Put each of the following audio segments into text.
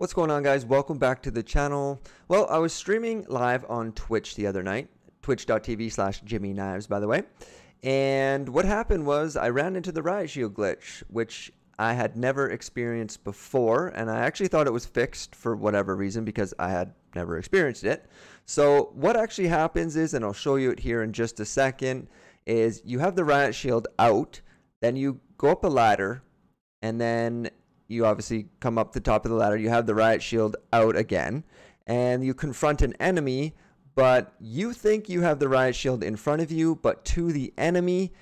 What's going on guys? Welcome back to the channel. Well, I was streaming live on Twitch the other night, twitch.tv slash Jimmy Knives by the way. And what happened was I ran into the riot shield glitch, which I had never experienced before, and I actually thought it was fixed for whatever reason because I had never experienced it. So what actually happens is, and I'll show you it here in just a second, is you have the riot shield out, then you go up a ladder, and then you obviously come up the top of the ladder. You have the riot shield out again, and you confront an enemy, but you think you have the riot shield in front of you, but to the enemy,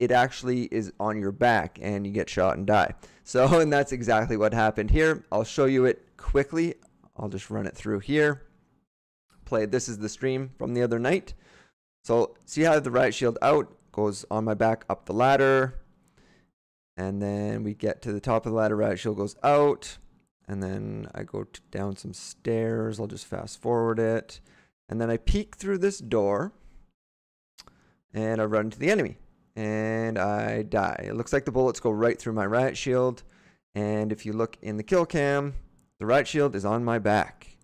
it actually is on your back and you get shot and die. So, and that's exactly what happened here. I'll show you it quickly. I'll just run it through here. Play, this is the stream from the other night. So, see how the riot shield out goes on my back up the ladder, and then we get to the top of the ladder, riot shield goes out. And then I go down some stairs. I'll just fast forward it. And then I peek through this door. And I run into the enemy. And I die. It looks like the bullets go right through my riot shield. And if you look in the kill cam, the riot shield is on my back.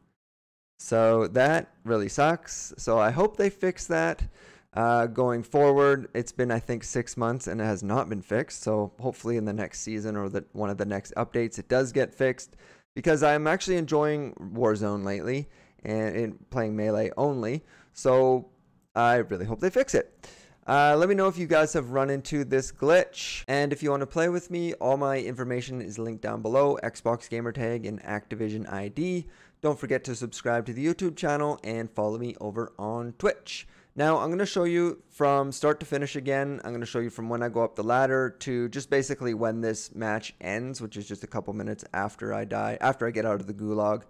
So that really sucks. So I hope they fix that. Uh, going forward, it's been I think six months and it has not been fixed. So hopefully in the next season or the one of the next updates, it does get fixed because I'm actually enjoying Warzone lately and in playing melee only. So I really hope they fix it. Uh, let me know if you guys have run into this glitch. And if you want to play with me, all my information is linked down below. Xbox gamertag and Activision ID. Don't forget to subscribe to the YouTube channel and follow me over on Twitch. Now I'm going to show you from start to finish again. I'm going to show you from when I go up the ladder to just basically when this match ends, which is just a couple minutes after I die, after I get out of the gulag.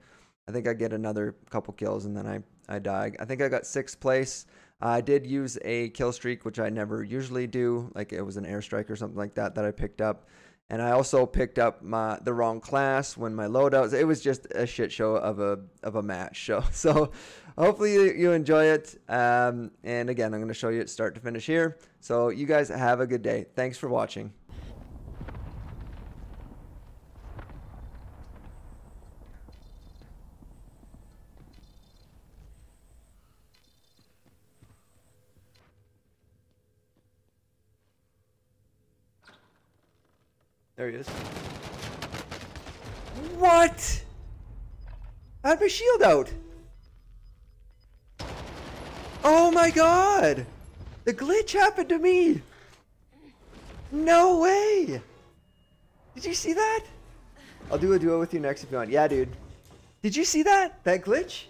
I think I get another couple kills and then I, I die. I think I got sixth place. I did use a kill streak, which I never usually do. Like it was an airstrike or something like that that I picked up. And I also picked up my the wrong class when my loadouts. It was just a shit show of a of a match. So so hopefully you, you enjoy it. Um, and again, I'm going to show you it start to finish here. So you guys have a good day. Thanks for watching. There he is. What? I had my shield out. Oh my god! The glitch happened to me! No way! Did you see that? I'll do a duo with you next if you want. Yeah, dude. Did you see that? That glitch?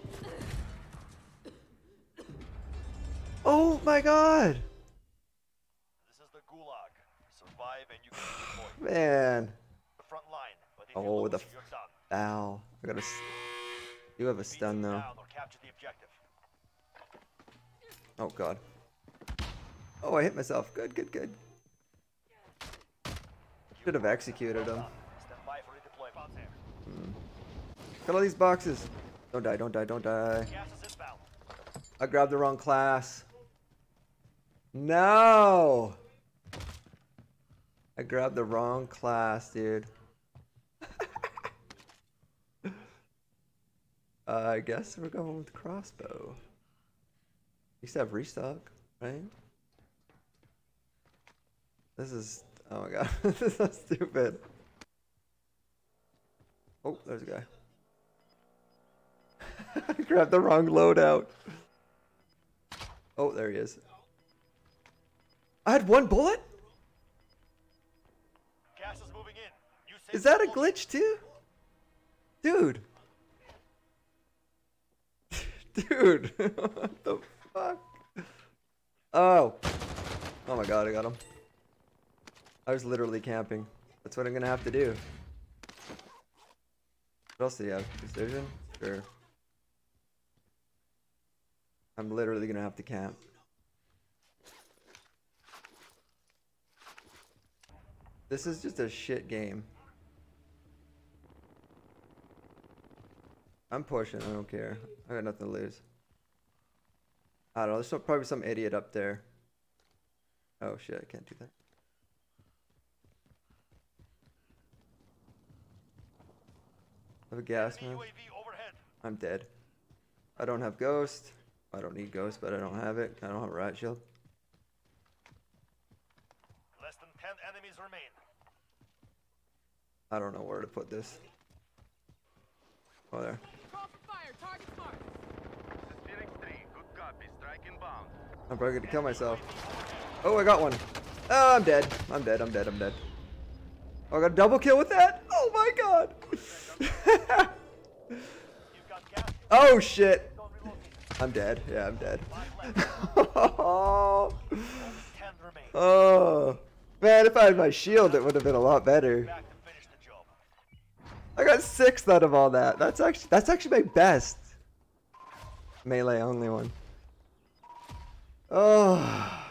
Oh my god! This is the gulag. Survive and you can Man. The front line. But if oh, you the ow. I got a. You have a stun though. Down or capture the objective. Oh god. Oh, I hit myself. Good, good, good. Should have executed him. Hmm. Got all these boxes. Don't die, don't die, don't die. I grabbed the wrong class. No! I grabbed the wrong class, dude. uh, I guess we're going with crossbow. Used to have restock, right? This is oh my god, this is so stupid. Oh, there's a guy. I grabbed the wrong loadout. Oh, there he is. I had one bullet? Gas is moving in. You Is that a glitch too? Dude. Dude. Fuck? Oh. Oh my god, I got him. I was literally camping. That's what I'm gonna have to do. What else do you have? Precision? Sure. I'm literally gonna have to camp. This is just a shit game. I'm pushing, I don't care. I got nothing to lose. I don't know, there's probably some idiot up there. Oh shit, I can't do that. I have a gas man. I'm dead. I don't have ghost. I don't need ghost, but I don't have it. I don't have a riot shield. Less than 10 enemies remain. I don't know where to put this. Oh, there. I'm probably gonna kill myself. Oh, I got one. Oh, I'm dead. I'm dead. I'm dead. I'm dead. Oh, I got a double kill with that. Oh my god. Oh shit. I'm dead. Yeah, I'm dead. Oh, Only 10 remain. man, if I had my shield, it would have been a lot better. I got sixth out of all that. That's actually that's actually my best melee only one. Oh.